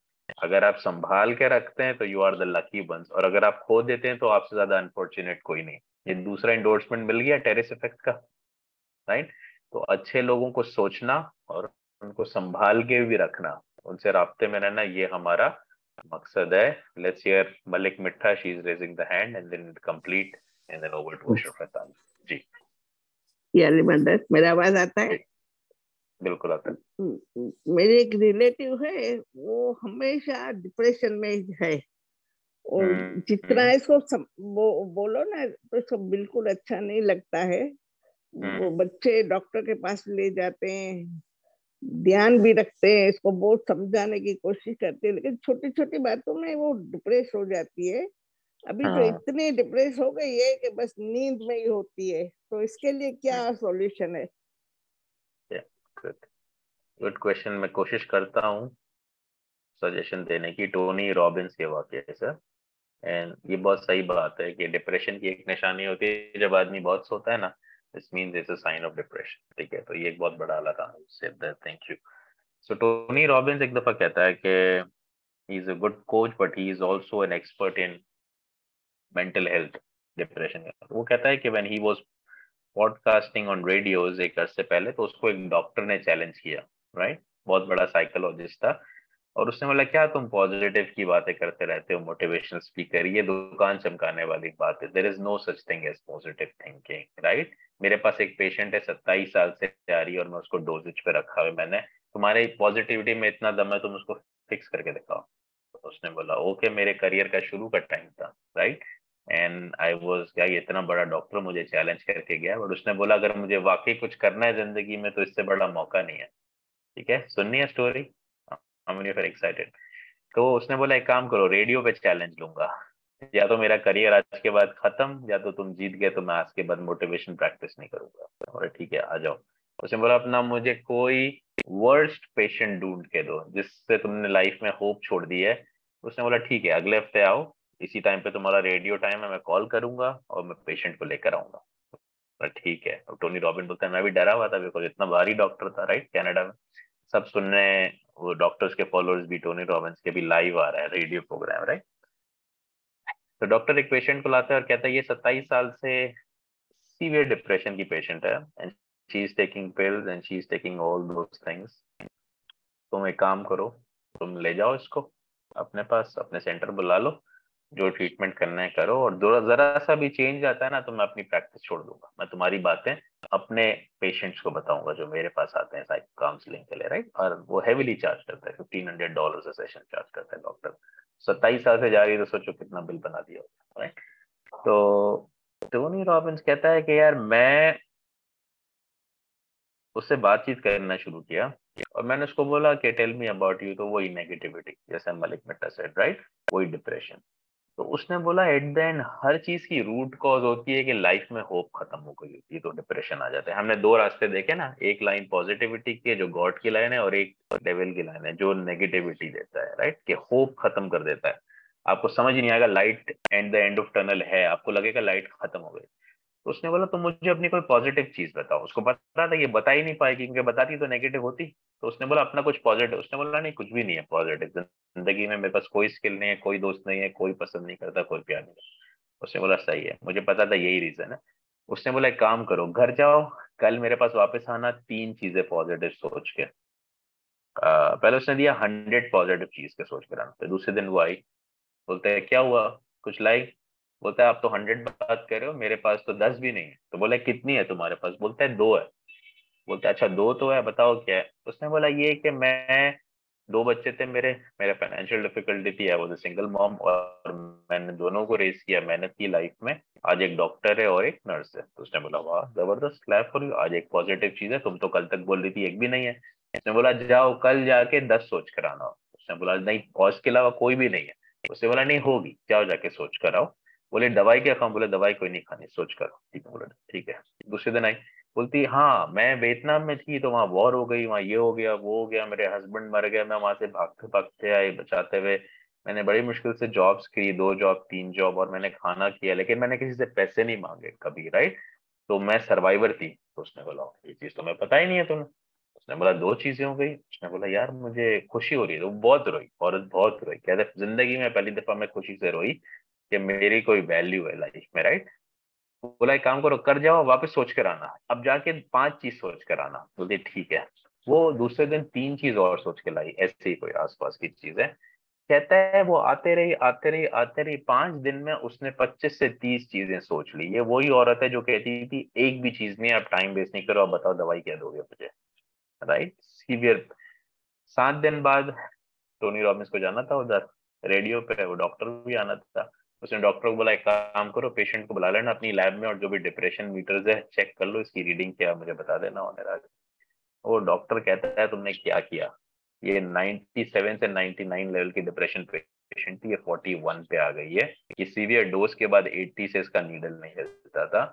[SPEAKER 1] अगर आप संभाल के रखते हैं तो you are the lucky ones और अगर आप खो देते हैं तो आपसे ज़्यादा अनफॉर्चुनेट कोई नहीं। ये दूसरा इंडोर्समेंट मिल गया टेरिस इफ़ेक्ट का राइट तो अच्छे लोगों को सोचना और उनको संभाल के भी रखना, उनसे रबते में रहना, ये हमारा मकसद है लेट्स हियर मलिक मिठा she is raising the hand and then complete and then over to Ashraf ji
[SPEAKER 11] याली मदद मेरा आवाज़ आता है
[SPEAKER 1] बिल्कुल आता है
[SPEAKER 11] मेरे एक रिलेटिव है वो हमेशा डिप्रेशन में है। और हम्म, जितना हम्म। इसको सम, वो बोलो ना तो इसको बिल्कुल अच्छा नहीं लगता है। वो हम्म। बच्चे डॉक्टर के पास ले जाते हैं ध्यान भी रखते हैं इसको बहुत समझाने की कोशिश करते हैं लेकिन छोटी छोटी बातों में वो डिप्रेस हो जाती है। अभी तो हाँ। इतनी डिप्रेस हो गई है कि बस नींद में ही होती है। तो इसके लिए क्या सॉल्यूशन है?
[SPEAKER 1] गुड क्वेश्चन मैं कोशिश करता हूँ सजेशन देने की। टोनी रॉबिन्स के वाक्य सर एंड ये बहुत सही बात है कि डिप्रेशन की एक निशानी होती है। जब आदमी बहुत सोता है ना this means it's a sign of depression ठीक है तो ये एक बहुत बड़ा अल्लाह से thank you so Tony Robbins एक दफ़ा कहता है कि he is a good coach but he is also an expert in mental health वो कहता है कि when he was podcasting on radios एक अर्से पहले तो उसको एक डॉक्टर ने चैलेंज किया राइट बहुत बड़ा साइकोलॉजिस्ट था। और उसने बोला, क्या तुम पॉजिटिव की बातें करते रहते हो मोटिवेशनल स्पीकर ये दुकान चमकाने वाली बात है। There is no such thing as positive thinking right मेरे पास एक पेशेंट है, सत्ताईस साल से आ रही है और मैं उसको डोजेज पे रखा हुआ मैंने तुम्हारे पॉजिटिविटी में इतना दम है, तुम उसको फिक्स करके दिखाओ। तो उसने बोला ओके मेरे करियर का शुरू का टाइम था राइट एंड आई वॉज़ क्या ये इतना बड़ा डॉक्टर मुझे चैलेंज करके गया? बट उसने बोला, अगर मुझे वाकई कुछ करना है ज़िंदगी में तो इससे बड़ा मौका नहीं है। ठीक है? सुननी है स्टोरी फिर एक्साइटेड तो उसने बोला, एक काम करो रेडियो पे चैलेंज लूँगा। या तो मेरा करियर आज के बाद खत्म, या तो तुम जीत गए तो मैं आज के बाद मोटिवेशन प्रैक्टिस नहीं करूँगा। बोले, ठीक है, आ जाओ। उसने बोला, अपना मुझे कोई वर्स्ट पेशेंट ढूंढ के दो, जिससे तुमने लाइफ में होप छोड़ दी है। उसने बोला, ठीक है, अगले हफ़्ते आओ। इसी टाइम पे तुम्हारा रेडियो टाइम है, मैं कॉल करूँगा और मैं पेशेंट को लेकर आऊँगा। ठीक है। टोनी रॉबिन बोलता है, मैं भी डरा हुआ था बिकॉज़ इतना भारी डॉक्टर था राइट कनाडा में? सब सुनने, वो डॉक्टर्स के फॉलोअर्स भी टोनी रॉबिन्स के भी लाइव आ रहा है रेडियो प्रोग्राम राइट तो डॉक्टर एक पेशेंट को लाता है और कहता है, ये सत्ताईस साल से सीवियर डिप्रेशन की पेशेंट है and she is taking pills and she is taking all those things तुम एक काम करो, तुम ले जाओ इसको, अपने पास, अपने सेंटर बुला लो जो ट्रीटमेंट करना है करो और जरा सा भी चेंज आता है ना तो मैं अपनी प्रैक्टिस छोड़ दूँगा। मैं तुम्हारी बातें अपने पेशेंट्स को बताऊँगा जो मेरे पास आते हैं साइक काउंसलिंग के लिए राइट और वो हैवीली चार्ज करता है fifteen hundred dollar session charge करता है डॉक्टर सत्ताईस साल से जा रही है तो सोचो कितना बिल बना दिया राइट तो टोनी रॉबिन्स कहता है कि यार, मैं उससे बातचीत करना शुरू किया और मैंने उसको बोला कि टेल मी अबाउट यू तो वही नेगेटिविटी जैसे मलिक मिट्टा सेड राइट वही डिप्रेशन तो उसने बोला एट द एंड हर चीज़ की रूट कॉज होती है कि लाइफ में होप खत्म हो गई होती है तो डिप्रेशन आ जाता है। हमने दो रास्ते देखे ना, एक लाइन पॉजिटिविटी की है, जो गॉड की लाइन है, और एक डेविल की लाइन है, जो नेगेटिविटी देता है राइट कि होप खत्म कर देता है। आपको समझ नहीं आएगा light and the end of tunnel है, आपको लगेगा लाइट खत्म हो गई। तो उसने बोला तुम मुझे अपनी कोई पॉजिटिव चीज़ बताओ। उसको पता था ये बता ही नहीं पाएगी क्योंकि बताती तो नेगेटिव होती। तो उसने बोला, अपना कुछ पॉजिटिव उसने बोला, नहीं, कुछ भी नहीं है पॉजिटिव ज़िंदगी में मेरे पास कोई स्किल नहीं है, कोई दोस्त नहीं है, कोई पसंद नहीं करता, कोई प्यार नहीं करता। उसने बोला, सही है। मुझे पता था यही रीजन है। उसने बोला, एक काम करो, घर जाओ, कल मेरे पास वापस आना, तीन चीज़ें पॉजिटिव सोच के। पहले उसने दिया हंड्रेड पॉजिटिव चीज़ के सोच कर आना फिर दूसरे दिन वो आई, बोलते हैं, क्या हुआ? कुछ लाइक बोलता है, आप तो हंड्रेड बात कर रहे हो, मेरे पास तो दस भी नहीं है। तो बोला, कितनी है तुम्हारे पास? बोलता है, दो है। बोलते अच्छा दो तो है, बताओ क्या है? उसने बोला, ये कि मैं, दो बच्चे थे मेरे मेरे फाइनेंशियल डिफिकल्टी थी वो सिंगल मॉम और मैंने दोनों को रेस किया, मेहनत की लाइफ में। आज एक डॉक्टर है और एक नर्स है। तो उसने बोला, वाह, ज़बरदस्त लाइफ फॉर यू आज एक पॉजिटिव चीज़ है, तुम तो कल तक बोल रही थी, एक भी नहीं है। उसने बोला, जाओ, कल जाके दस सोच कर आना। उसने बोला, नहीं और के अलावा कोई भी नहीं है। उसने बोला, नहीं, होगी, जाओ जाके सोच कर आओ। बोले, दवाई क्या खाऊं? बोले, दवाई कोई नहीं खानी, सोच कर ठीक है, बोला, ठीक है। दूसरे दिन आई। बोलती हाँ मैं वियतनाम में थी तो वहाँ वॉर हो गई, वहाँ ये हो गया, वो हो गया, मेरे हस्बैंड मर गया मैं वहाँ से भागते भागते आए बचाते हुए। मैंने बड़ी मुश्किल से जॉब्स की, दो जॉब, तीन जॉब और मैंने खाना किया, लेकिन मैंने किसी से पैसे नहीं मांगे कभी, राइट? तो मैं सर्वाइवर थी। तो उसने बोला, ये चीज़ तो मैं पता ही नहीं है तुम्हें। उसने बोला, दो चीज़ें हो गई। उसने बोला, यार, मुझे खुशी हो रही है। तो बहुत रोई, औरत बहुत रोई। कहते ज़िंदगी में पहली दफ़ा मैं खुशी से रोई कि मेरी कोई वैल्यू है लाइफ में, राइट? बोला, एक काम करो, कर जाओ, वापस सोच कर आना। अब जाके पाँच चीज़ सोच कर आना। बोलते, ठीक है। वो दूसरे दिन तीन चीज़ और सोच के लाई, ऐसे ही कोई आसपास की चीज़। है कहता है, वो आते रही आते रही आते रही। पाँच दिन में उसने पच्चीस से तीस चीज़ें सोच ली। ये वही औरत है जो कहती थी, एक भी चीज़ नहीं, आप टाइम वेस्ट नहीं करो, आप बताओ दवाई क्या दोगे मुझे। राइट सीवियर सात दिन बाद टोनी रॉबिन्स को जाना था उधर रेडियो पे, वो डॉक्टर भी आना था। उसने डॉक्टर को बोला, एक काम करो पेशेंट को बुला लेना अपनी लैब में और जो भी डिप्रेशन मीटर्स है चेक कर लो, इसकी रीडिंग क्या मुझे बता देना होने वो डॉक्टर कहता है, तुमने क्या किया? ये 97 से 99 लेवल की डिप्रेशन पेशेंट थी, ये 41 पे आ गई है। ये सीवियर डोज के बाद 80 से इसका नीडल नहीं हिलता था।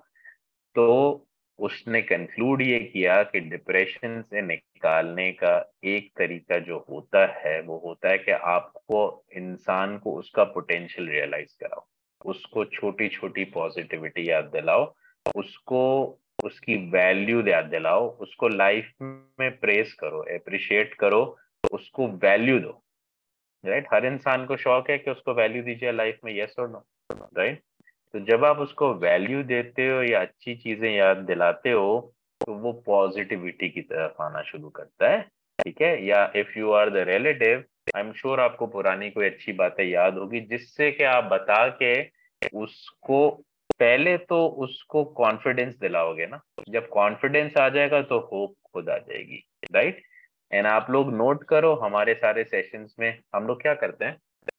[SPEAKER 1] तो उसने कंक्लूड ये किया कि डिप्रेशन से निकालने का एक तरीका जो होता है, वो होता है कि आपको इंसान को उसका पोटेंशियल रियलाइज़ कराओ। उसको छोटी छोटी पॉजिटिविटी याद दिलाओ, उसको, उसकी वैल्यू याद दिलाओ, उसको लाइफ में प्रेस करो अप्रिशिएट करो, उसको वैल्यू दो। Right right? हर इंसान को शौक है कि उसको वैल्यू दीजिए लाइफ में यस और नो राइट तो जब आप उसको वैल्यू देते हो या अच्छी चीज़ें याद दिलाते हो तो वो पॉजिटिविटी की तरफ़ आना शुरू करता है, ठीक है? या if you are the relative I am sure आपको पुरानी कोई अच्छी बातें याद होगी, जिससे कि आप बता के उसको, पहले तो उसको कॉन्फिडेंस दिलाओगे ना। जब कॉन्फिडेंस आ जाएगा तो होप खुद आ जाएगी राइट एंड आप लोग नोट करो, हमारे सारे सेशंस में हम लोग क्या करते हैं?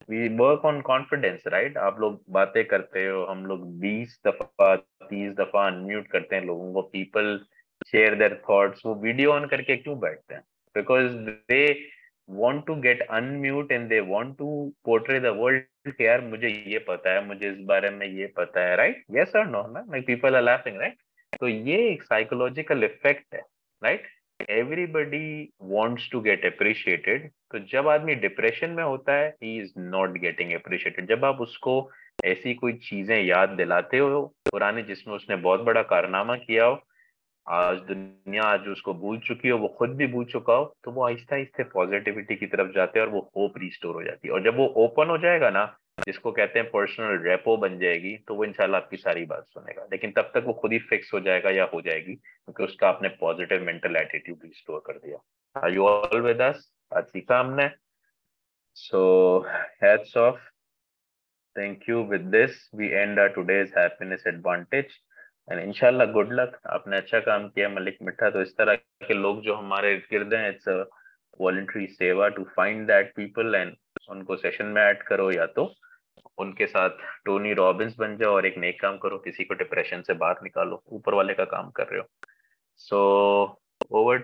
[SPEAKER 1] We work on confidence right आप लोग बातें करते हो, हम लोग बीस दफ़ा, तीस दफ़ा अनम्यूट करते हैं लोगों को। पीपल शेयर देयर थॉट्स वो वीडियो ऑन करके क्यों बैठते हैं? Because they want to get unmute and they want to portray the world कि यार मुझे ये पता है, मुझे इस बारे में ये पता है राइट यस और नो ना like people are laughing right तो ये एक साइकोलॉजिकल इफ़ेक्ट है right everybody wants to get appreciated तो जब आदमी डिप्रेशन में होता है he is not getting appreciated जब आप उसको ऐसी कोई चीज़ें याद दिलाते हो, पुराने जिसमें उसने बहुत बड़ा कारनामा किया हो, आज दुनिया आज उसको भूल चुकी हो, वो खुद भी भूल चुका हो तो वो आहिस्ता आहिस्ते पॉजिटिविटी की तरफ़ जाते हैं और वो होप रिस्टोर हो जाती है। और जब वो ओपन हो जाएगा ना जिसको कहते हैं पर्सनल रेपो बन जाएगी तो वो इंशाल्लाह आपकी सारी बात सुनेगा। लेकिन तब तक वो खुद ही फिक्स हो जाएगा या हो जाएगी, क्योंकि उसका आपने पॉजिटिव मेंटल एटीट्यूड रिस्टोर कर दिया। Are you all with us आज सीखा हमने। So heads off thank you with this we end are today's happiness advantage and इनशाला गुड लक आपने अच्छा काम किया, मलिक मिठा। तो इस तरह के लोग जो हमारे इर्द गिर्द हैं इट्स वॉल्ट्री सेवा to find that people and उनको सेशन में ऐड करो या तो उनके साथ टोनी रॉबिन्स बन जाओ और एक नेक काम करो, किसी को डिप्रेशन से बाहर निकालो, ऊपर वाले का काम कर रहे हो। So over to